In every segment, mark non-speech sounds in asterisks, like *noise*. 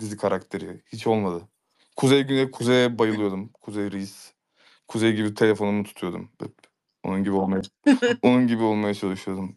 dizi karakteri. Hiç olmadı. Kuzey Güney Kuzey'e bayılıyordum. Kuzey Reis. Kuzey gibi telefonumu tutuyordum. Hep onun gibi olmaya *laughs* onun gibi olmaya çalışıyordum.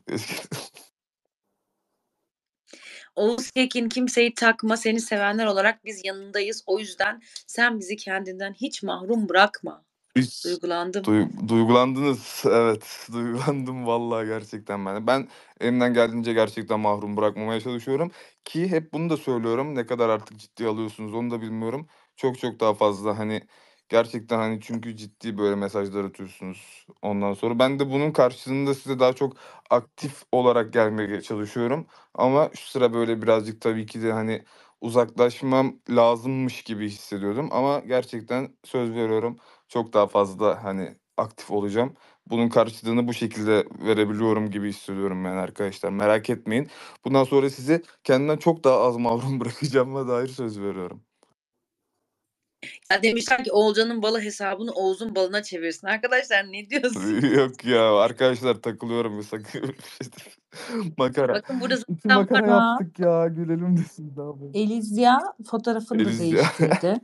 Oğuz Tekin kimseyi takma seni sevenler olarak biz yanındayız. O yüzden sen bizi kendinden hiç mahrum bırakma. Hiç Duygulandım. duy- duygulandınız. *laughs* Evet, duygulandım vallahi gerçekten ben. Ben elimden geldiğince gerçekten mahrum bırakmamaya çalışıyorum ki hep bunu da söylüyorum. Ne kadar artık ciddiye alıyorsunuz onu da bilmiyorum. Çok çok daha fazla hani gerçekten hani çünkü ciddi böyle mesajlar atıyorsunuz ondan sonra. Ben de bunun karşılığında size daha çok aktif olarak gelmeye çalışıyorum. Ama şu sıra böyle birazcık tabii ki de hani uzaklaşmam lazımmış gibi hissediyordum. Ama gerçekten söz veriyorum çok daha fazla hani aktif olacağım. Bunun karşılığını bu şekilde verebiliyorum gibi hissediyorum yani arkadaşlar. Merak etmeyin. Bundan sonra sizi kendimden çok daha az *laughs* mahrum bırakacağıma dair söz veriyorum. Ya demişler ki Oğulcan'ın balı hesabını Oğuz'un balına çevirsin. Arkadaşlar ne diyorsun? *laughs* Yok ya arkadaşlar takılıyorum. Sakın. *laughs* makara. Bakın burada *laughs* zaten makara var. yaptık ya. Gülelim desin. Ne yapalım? Elizya fotoğrafını da Elizya. değiştirdi.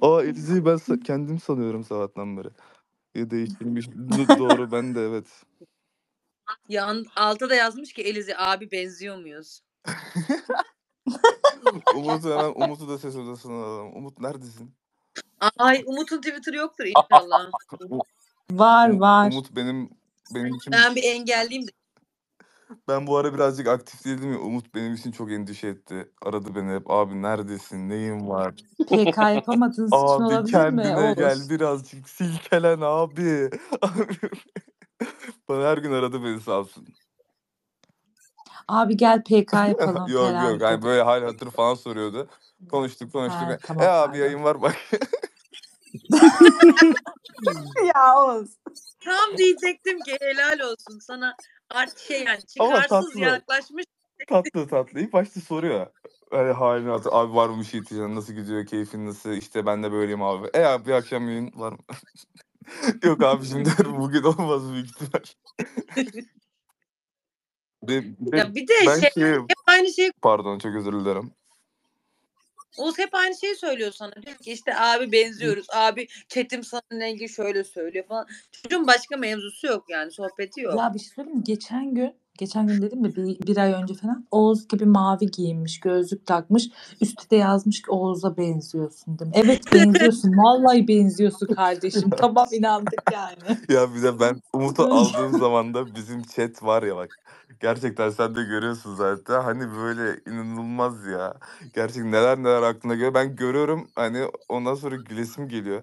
Aa Elize'yi ben sa- kendim sanıyorum sabahtan beri. Ya değiştirmiş. Do- Doğru ben de evet. yan, alta da yazmış ki Elize abi benziyor muyuz? Umut'u hemen Umut'u da ses odasına alalım. Umut neredesin? Ay Umut'un Twitter yoktur inşallah. *laughs* Var Um- var. Umut benim benim için ben bir engelleyeyim de. ben bu ara birazcık aktif değildim ya Umut benim için çok endişe etti. Aradı beni hep abi neredesin neyin var? PK yapamadığınız için *laughs* Abi olabilir mi kendine gel Oğuz? birazcık silkelen abi. *laughs* Bana her gün aradı beni sağ olsun. Abi gel PK *laughs* yapalım yok falan yok dedi. böyle hal hatır falan soruyordu. Konuştuk konuştuk. Ha, e tamam, abi pardon. yayın var bak. *laughs* ya Oğuz. Tam diyecektim ki helal olsun sana artık şey yani çıkarsız tatlı. yaklaşmış. tatlı tatlı. İlk başta soruyor. Hani halini hatır. Abi var mı bir şey? Nasıl gidiyor? Keyfin nasıl? İşte ben de böyleyim abi. E abi bir akşam yayın var mı? *laughs* Yok abi şimdi bugün olmaz büyük ihtimal. Bir, bir de Ya bir de ben şey şey hep aynı şeyi pardon çok özür dilerim. Oğuz hep aynı şeyi söylüyor sana. Diyor ki işte abi benziyoruz. Abi chatim sana ilgili şöyle söylüyor falan. Çocuğun başka mevzusu yok yani. Sohbeti yok. Ya bir şey söyleyeyim mi? Geçen gün, geçen gün dedim mi bir, bir ay önce falan Oğuz gibi mavi giyinmiş, gözlük takmış. Üstü de yazmış ki Oğuz'a benziyorsun dedim. Evet benziyorsun. *laughs* Vallahi benziyorsun kardeşim. Tamam inandık yani. Ya bir de ben Umut'u aldığım zaman da bizim chat var ya bak. Gerçekten sen de görüyorsun zaten. Hani böyle inanılmaz ya. Gerçekten neler neler aklına geliyor. Ben görüyorum hani ondan sonra gülesim geliyor.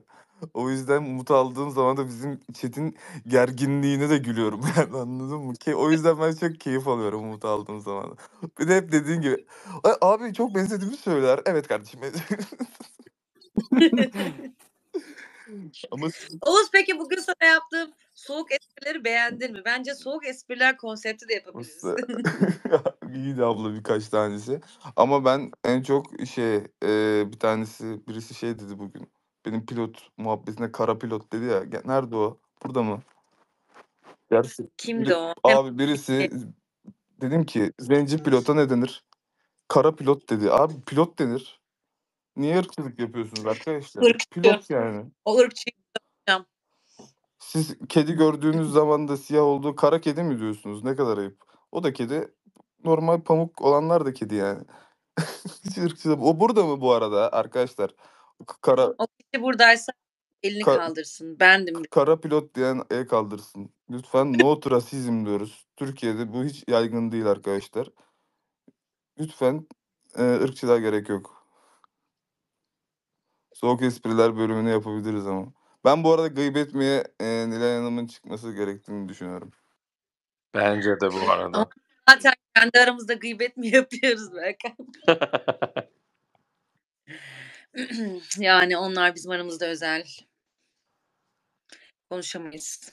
O yüzden Umut'u aldığım zaman da bizim chat'in gerginliğine de gülüyorum *laughs* yani anladın mı? Ki o yüzden ben çok keyif alıyorum Umut'u aldığım zaman. Bir de hep dediğin gibi "Ay, abi çok benzediğimi söyler. Evet kardeşim. *laughs* Ama Oğuz peki bugün sana yaptığım soğuk esprileri beğendin mi? Bence soğuk espriler konsepti de yapabiliriz. *laughs* İyiydi abla birkaç tanesi. Ama ben en çok şey e, bir tanesi birisi şey dedi bugün. Benim pilot muhabbetine kara pilot dedi ya. Nerede o? Burada mı? Gerçi Kimdi o? Abi birisi dedim ki zenci pilota ne denir? Kara pilot dedi. Abi pilot denir. Niye ırkçılık yapıyorsunuz arkadaşlar? Irkçı. Pilot yani. O ırkçı. Siz kedi gördüğünüz zaman da siyah olduğu kara kedi mi diyorsunuz? Ne kadar ayıp. O da kedi. Normal pamuk olanlar da kedi yani. *laughs* O burada mı bu arada arkadaşlar? Kara O kişi buradaysa elini Ka- kaldırsın. Bendim. kara pilot diyen el kaldırsın. Lütfen no to rasizm diyoruz. Türkiye'de bu hiç yaygın değil arkadaşlar. Lütfen e, ırkçılığa gerek yok. Soğuk espriler bölümünü yapabiliriz ama. Ben bu arada gıybet etmeye e, Nilay Hanım'ın çıkması gerektiğini düşünüyorum. Bence de bu arada. Zaten kendi aramızda gıybet mi yapıyoruz Berkan? *laughs* *clears throat* yani onlar bizim aramızda özel. Konuşamayız.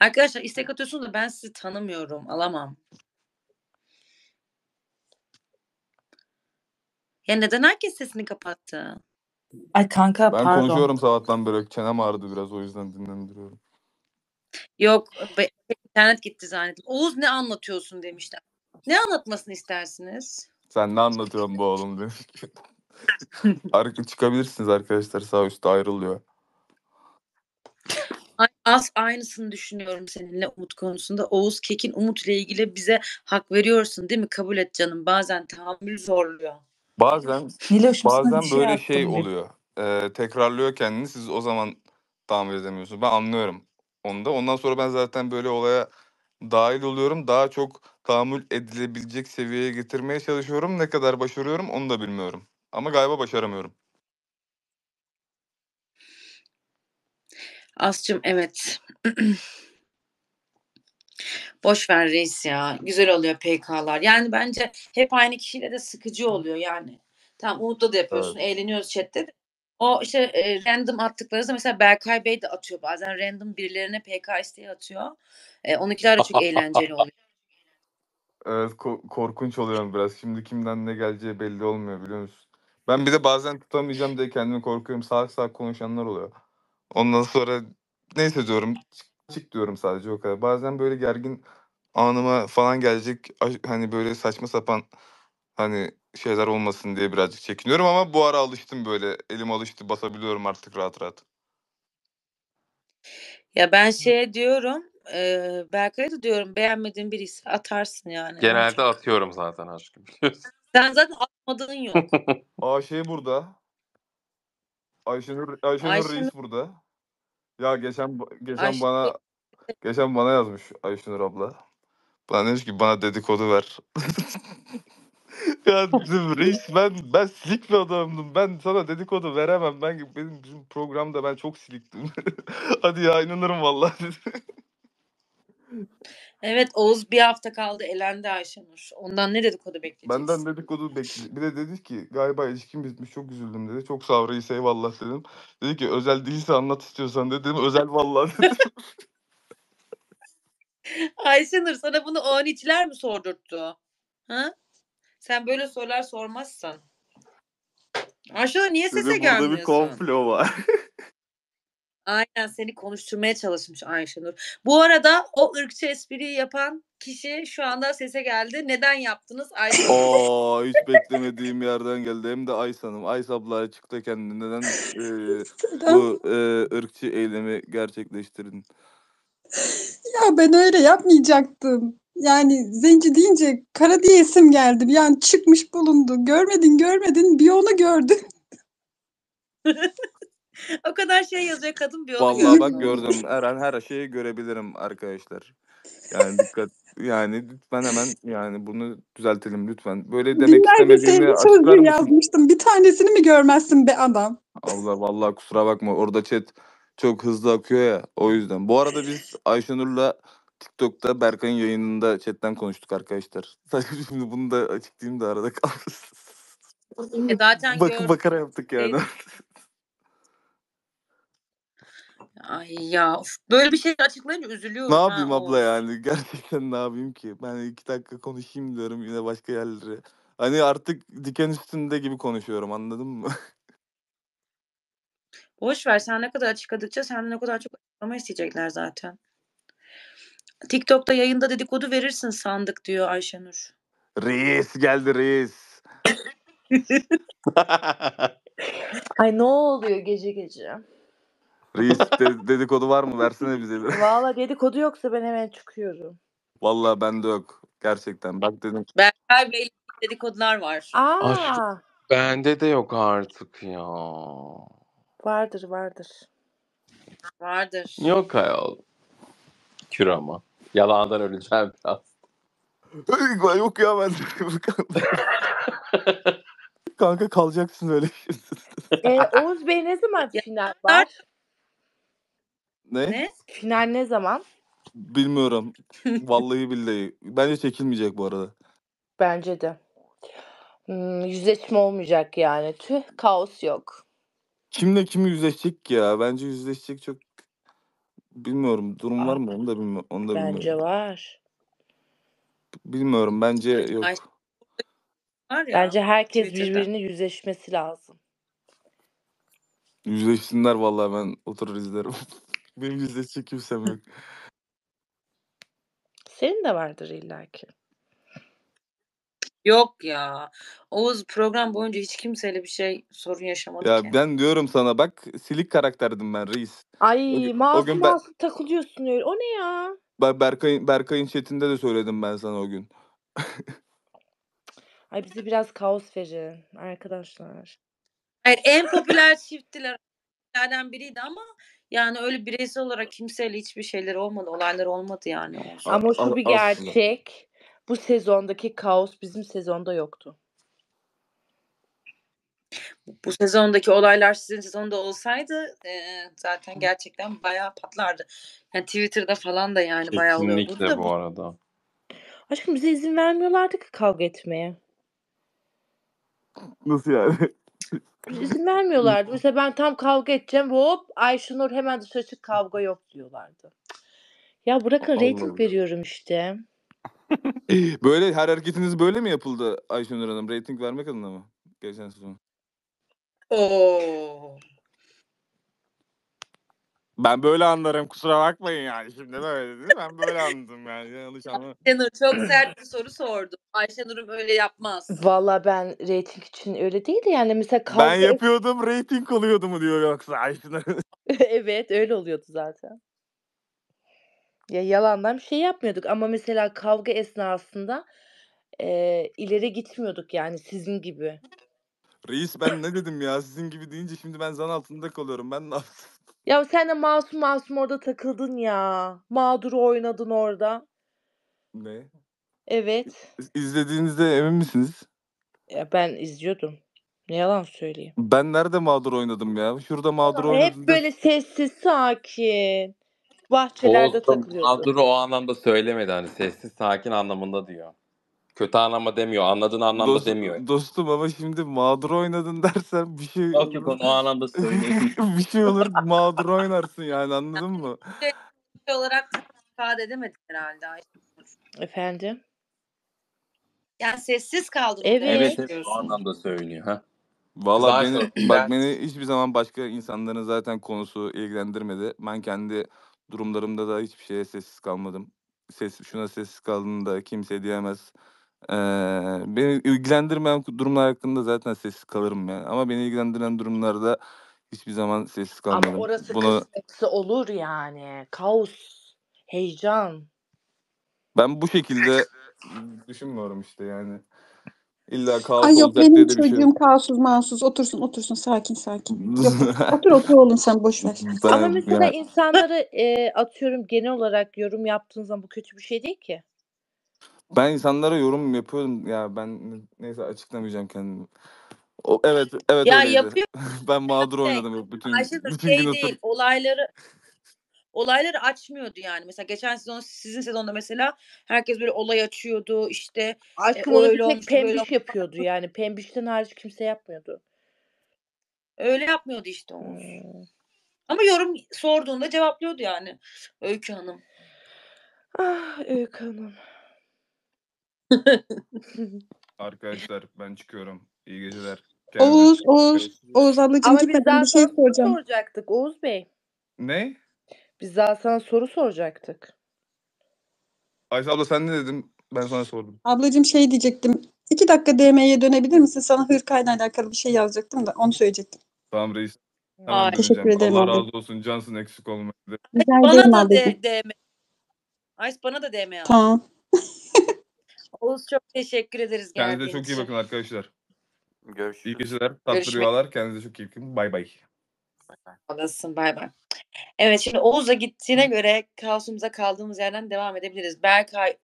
Arkadaşlar istek atıyorsunuz da ben sizi tanımıyorum. Alamam. Ya neden herkes sesini kapattı? Ay kanka Ben pardon. konuşuyorum sabahtan beri. Çenem ağrıdı biraz o yüzden dinlendiriyorum. Yok be- internet gitti zannettim. Oğuz ne anlatıyorsun demişler. Ne anlatmasını istersiniz? Sen ne anlatıyorsun bu oğlum demiş. *laughs* Arka çıkabilirsiniz arkadaşlar. Sağ üstte ayrılıyor. Ay, az aynısını düşünüyorum seninle Umut konusunda. Oğuz Kekin Umut ile ilgili bize hak veriyorsun değil mi? Kabul et canım. Bazen tahammül zorluyor. Bazen sana bazen şey böyle şey bir- oluyor. Eee, tekrarlıyor kendini. Siz o zaman tahammül edemiyorsunuz. Ben anlıyorum onu da. Ondan sonra ben zaten böyle olaya dahil oluyorum. Daha çok tahammül edilebilecek seviyeye getirmeye çalışıyorum. Ne kadar başarıyorum onu da bilmiyorum. Ama galiba başaramıyorum. Asçım evet. Boş ver reis ya. Güzel oluyor PK'lar. Yani bence hep aynı kişiyle de sıkıcı oluyor yani. Tamam Umut'la da yapıyorsun. Eğleniyoruz chatte de. O işte e, random attıklarınızda mesela Berkay Bey de atıyor. Bazen random birilerine PK isteği atıyor. E, onunkiler de çok eğlenceli oluyor. *laughs* Evet ko- korkunç oluyorum biraz. Şimdi kimden ne geleceği belli olmuyor biliyor musun? Ben bir de bazen tutamayacağım diye kendimi korkuyorum. Salak salak konuşanlar oluyor. Ondan sonra neyse diyorum. Çık, çık diyorum sadece o kadar. Bazen böyle gergin anıma falan gelecek hani böyle saçma sapan hani şeyler olmasın diye birazcık çekiniyorum ama bu ara alıştım böyle. Elim alıştı basabiliyorum artık rahat rahat. Ya ben şeye diyorum e, Berkay'a da diyorum beğenmediğin birisi atarsın yani. Ne Genelde atıyorum zaten aşkım biliyorsun. Sen zaten atmadığın yok. *laughs* Aa şey burada. Ayşenur, Ayşenur Ayşenur- Reis burada. Ya geçen geçen Ayşenur- bana geçen bana yazmış Ayşenur abla. Bana demiş ki bana dedikodu ver. *laughs* ya dedim reis ben ben silik bir adamdım. Ben sana dedikodu veremem. Ben benim bizim programda ben çok siliktim. *laughs* Hadi ya inanırım vallahi. dedi. Evet Oğuz bir hafta kaldı elendi Ayşenur. Ondan ne dedikodu bekleyeceksin? Benden dedikodu bekli. Bir de dedi ki galiba ilişkim bitmiş çok üzüldüm dedi. Çok reis eyvallah dedim. Dedi ki özel değilse anlat istiyorsan dedim. Özel vallahi dedim. *laughs* Ayşenur sana bunu o an içler mi sordurttu? Ha? Sen böyle sorular sormazsan. Ayşenur niye sese Dedim burada gelmiyorsun? bir komplo var. *laughs* Aynen seni konuşturmaya çalışmış Ayşenur. Bu arada o ırkçı espriyi yapan kişi şu anda sese geldi. Neden yaptınız Ayşenur? *laughs* Aa hiç beklemediğim yerden geldi. Hem de Ays Hanım. Ays abla açıkta kendini. Neden e, bu e, ırkçı eylemi gerçekleştirdin? Ya ben öyle yapmayacaktım. Yani zenci deyince kara diye isim geldi. Bir an çıkmış bulundu. Görmedin görmedin bir onu gördün. *laughs* *laughs* o kadar şey yazıyor kadın bir onu Vallahi bak gördüm. Her an her şeyi görebilirim arkadaşlar. Yani dikkat yani lütfen hemen yani bunu düzeltelim lütfen. Böyle demek Binlerce istemediğimi sevgi açıklar sözcüğü mısın? yazmıştım. Bir tanesini mi görmezsin be adam? Allah vallahi kusura bakma. Orada chat çok hızlı akıyor ya. O yüzden. Bu arada biz Ayşenur'la TikTok'ta Berkay'ın yayınında chatten konuştuk arkadaşlar. *laughs* Sadece şimdi bunu da açıklayayım da arada kalmasın. E zaten Bak, gördüm. bakara yaptık yani. *laughs* Ay ya of. böyle bir şey açıklayınca üzülüyorum. ne ha, yapayım abla Oğuz. yani? *laughs* Gerçekten ne yapayım ki? Ben iki dakika konuşayım diyorum yine başka yerlere. Hani artık diken üstünde gibi konuşuyorum anladın mı? *laughs* Boş ver sen ne kadar açıkladıkça senden ne kadar çok açıklama isteyecekler zaten. TikTok'ta yayında dedikodu verirsin sandık diyor Ayşenur. reis geldi reis. *laughs* Ay ne oluyor gece gece? Reis de- dedikodu var mı? Versene bize bir. *laughs* Valla dedikodu yoksa ben hemen çıkıyorum. Vallahi bende yok. Gerçekten. Bak dedim. Berkay Bey'le dedikodular var. Aa Aşkım. Bende de yok artık ya. vardır vardır. Vardır. Yok ayol. Kür ama. Yalandan öleceğim biraz. *laughs* Ay, Yok ya ben. *laughs* Kanka kalacaksın öyle. Ee, Oğuz Bey ne zaman final var? Ne? Ne? Final ne zaman? Bilmiyorum. *laughs* Vallahi billahi. Bence çekilmeyecek bu arada. Bence de. Hmm, yüzleşme olmayacak yani. Tüh kaos yok. Kimle kimi yüzleşecek ki ya? Bence yüzleşecek çok bilmiyorum. Durum var mı? Onu da bilmiyorum. Onu da Bence bilmiyorum. var. Bilmiyorum. Bence yok. Ay- Var ya. Bence herkes Twitter'da. birbirine yüzleşmesi lazım. Yüzleşsinler vallahi ben oturur izlerim. *laughs* Benim yüzleşecek kimsem yok. Senin de vardır illaki. Yok ya. Oğuz program boyunca hiç kimseyle bir şey sorun yaşamadı Ya ki. ben diyorum sana bak silik karakterdim ben reis. O Ay gün, o masum gün ben, masum takılıyorsun öyle. O ne ya? Ber- Berkay'ın Berkay'ın chatinde de söyledim ben sana o gün. Ay bize biraz kaos verin arkadaşlar. Hayır en popüler çiftlerden biriydi ama yani öyle bireysel olarak kimseyle hiçbir şeyleri olmadı. Olaylar olmadı yani. A- Ama şu bir gerçek. Bu sezondaki kaos bizim sezonda yoktu. Bu sezondaki olaylar sizin sezonda olsaydı e, zaten gerçekten bayağı patlardı. Yani Twitter'da falan da yani bayağı oluyordu Kesinlikle da bu bu arada. Aşkım bize izin vermiyorlardı ki kavga etmeye. Nasıl yani? *laughs* İzin vermiyorlardı. Mesela ben tam kavga edeceğim hop Ayşenur hemen dışarı çık kavga yok diyorlardı. Ya bırakın Allah reyting Allah. veriyorum işte. *laughs* Böyle her hareketiniz böyle mi yapıldı Ayşenur Hanım? Rating vermek adına mı? Geçen sezon. Oo. Ben böyle anlarım kusura bakmayın yani. Şimdi böyle değil? Ben böyle anladım yani. Yanlış *laughs* anlama. Ayşenur çok sert bir soru sordu. Ayşenur'um öyle yapmaz. Valla ben reyting için öyle değildi yani mesela Ben kavga et... yapıyordum rating oluyordu mu diyor yoksa Ayşenur. *laughs* *laughs* evet öyle oluyordu zaten. Ya yalandan bir şey yapmıyorduk ama mesela kavga esnasında e, ileri gitmiyorduk yani sizin gibi. Reis ben ne dedim ya sizin gibi deyince şimdi ben zan altında kalıyorum. Ben ne yaptım? Ya sen de masum masum orada takıldın ya. Mağdur oynadın orada. Ne? Evet. İzlediğinizde emin misiniz? Ya ben izliyordum. Ne yalan söyleyeyim. Ben nerede mağdur oynadım ya? Şurada mağdur Hep oynadım. da- böyle sessiz sakin. Bahçelerde Oğuz da takılıyordu. mağduru o anlamda söylemedi hani sessiz sakin anlamında diyor. Kötü anlamda demiyor. Anladığın anlamda Dost- demiyor. Dostum ama şimdi mağdur oynadın dersen bir şey Yok yok onu o anlamda söylemiyor. *laughs* bir şey olur mağdur oynarsın yani anladın mı? Şey olarak ifade edemedik herhalde. Efendim? Yani sessiz kaldın. Evet. evet evet o anlamda söylüyor. Ha. Valla beni bak ben- beni hiçbir zaman başka insanların zaten konusu ilgilendirmedi. Ben kendi durumlarımda da hiçbir şeye sessiz kalmadım. Ses şuna sessiz kaldığını da kimse diyemez. Ee, beni ilgilendirmeyen durumlar hakkında zaten sessiz kalırım yani. Ama beni ilgilendiren durumlarda hiçbir zaman sessiz kalmadım. Ama orası Bunu olur yani. Kaos, heyecan. ben bu şekilde düşünmüyorum işte yani. İlla kaos Ay yok olacak diye benim de bir şey çocuğum yok. kaosuz mahsus otursun otursun sakin sakin. Yok *laughs* otur otur oğlum sen boş ver. Ama Ben, mesela yani, insanları e, atıyorum genel olarak yorum yaptığın zaman bu kötü bir şey değil ki. Ben insanlara yorum yapıyorum ya ben neyse açıklamayacağım kendimi. O, evet evet Ya öyleydi. yapıyor *laughs* ben mağdur Şey, oynadım yok bütün Ayşenur bütün şey gün değil olayları olayları açmıyordu yani. Mesela geçen sezon sizin sezonda mesela herkes böyle olay açıyordu işte Aşkım o onu bir öyle tek olmuştu, böyle pembiş olmuştu. yapıyordu yani. Pembişten hariç kimse yapmıyordu. öyle yapmıyordu işte Oğuz. Hmm. Ama yorum sorduğunda cevaplıyordu yani Öykü Hanım. Ah Öykü Hanım. *laughs* Arkadaşlar ben çıkıyorum. İyi geceler. Oğuz Oğuz Oğuz ablacığım Ama biz gitmeden daha bir şey sana soru soracağım. soracaktık Oğuz Bey. Ne? Biz daha sana soru soracaktık. Ayşe abla sen ne dedin? Ben sana sordum. Ablacığım şey diyecektim. İki dakika DM'ye dönebilir misin? Sana hırkayla alakalı bir şey yazacaktım da onu söyleyecektim. Tamam reis. Ay. Hemen Teşekkür döneceğim. ederim Allah razı olsun. Cansın eksik. Rica Bana da ablacığım. de, DM. Ayşe bana da DM yaz. Tamam. Oğuz çok teşekkür ederiz Kendinize çok iyi bakın arkadaşlar. İyi Görüşürüz. geceler. Tatlı Görüşmek- rüyalar. Kendinize çok iyi bakın. Bay bay. Olasın bay bay. Evet şimdi Oğuz'a gittiğine göre kaosumuza kaldığımız yerden devam edebiliriz. Berkay